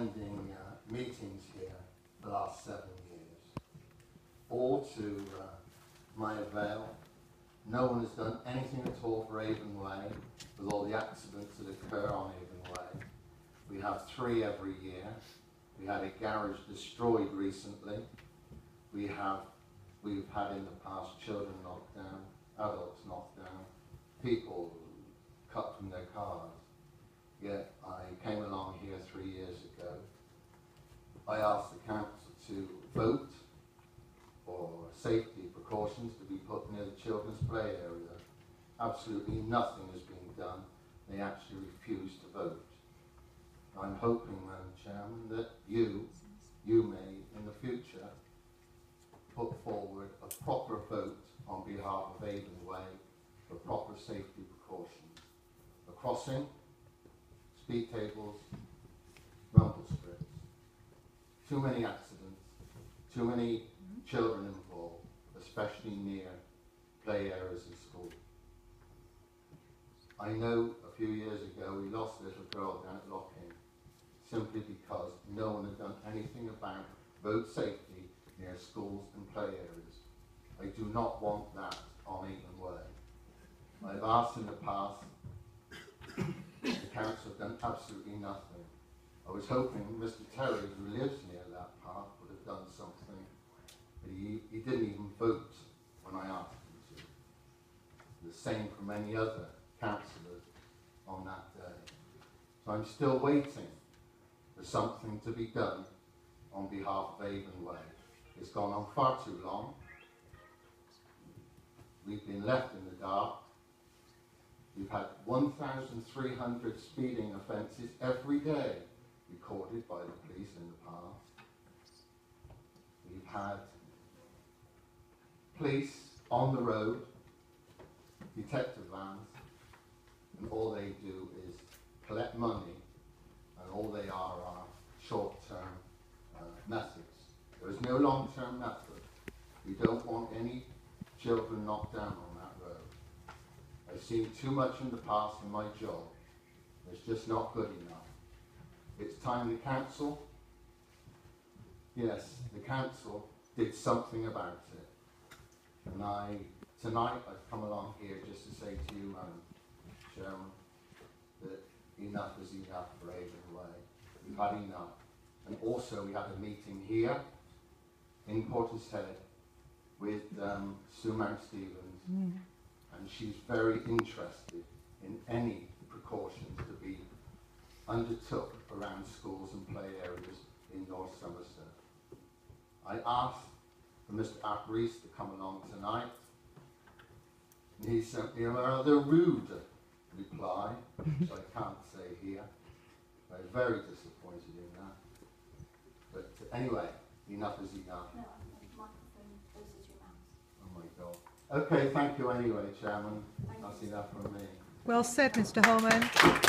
attending uh, meetings here the last seven years, all to uh, my avail. No one has done anything at all for Avon Way with all the accidents that occur on Avon Way. We have three every year. We had a garage destroyed recently. We have, we've had in the past children knocked down, adults knocked down, people cut from their cars. Yet I came along here three years ago. I asked the council to vote for safety precautions to be put near the children's play area. Absolutely nothing is being done. They actually refuse to vote. I'm hoping, Madam Chairman, that you, you may in the future put forward a proper vote on behalf of Avon Way for proper safety precautions. A crossing, speed tables, rumble strips. Too many accidents, too many mm-hmm. children involved, especially near play areas in school. I know a few years ago we lost a little girl down at Locking simply because no one had done anything about road safety near schools and play areas. I do not want that on Eaton Way. I've asked in the past, the council have done absolutely nothing. I was hoping Mr Terry, who lives near that park, would have done something, but he, he didn't even vote when I asked him to. The same from any other councillors on that day. So I'm still waiting for something to be done on behalf of Avon Way. It's gone on far too long. We've been left in the dark. We've had 1,300 speeding offences every day recorded by the police in the past. We've had police on the road, detective vans, and all they do is collect money, and all they are are short-term uh, methods. There is no long-term method. We don't want any children knocked down on that road. I've seen too much in the past in my job. It's just not good enough. It's time the council, yes, the council did something about it. And I, tonight, I've come along here just to say to you, Madam Chairman, that enough is enough for Avon Way. We've had enough. And also, we had a meeting here in Portishead with um, Sue Mountstevens, and she's very interested in any precautions to be undertook around schools and play areas in North Somerset. I asked for Mr. Ap Rees to come along tonight, he sent uh, me a rather rude reply, which I can't say here. I'm very disappointed in that. But anyway, enough is enough. No, microphone closer to your mouth. Oh my God. Okay, thank you anyway, Chairman. Thank That's you. enough from me. Well said, Mr Holman.